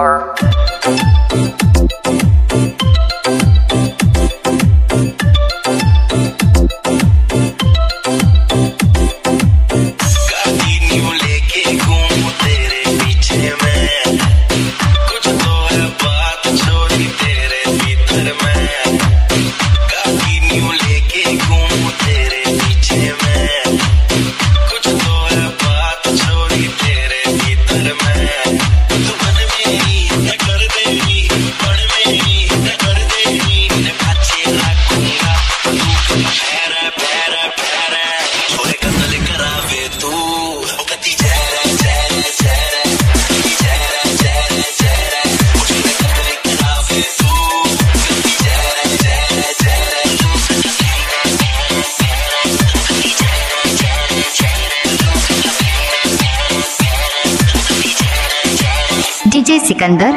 Or... Sikandar